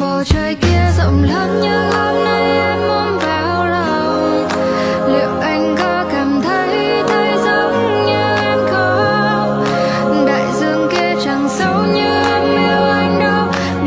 bầu trời kia rộng